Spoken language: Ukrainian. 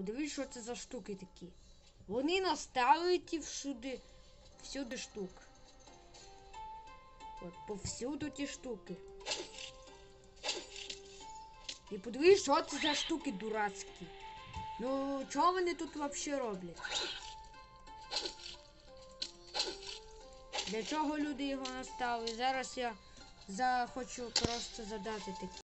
Подивись, що це за штуки такі. Вони наставлені всюди, всюди штук. От, повсюду ті штуки. І подивись, що це за штуки дурацькі. Ну, чого вони тут взагалі роблять? Для чого люди його наставили? Зараз я захочу просто задати такі.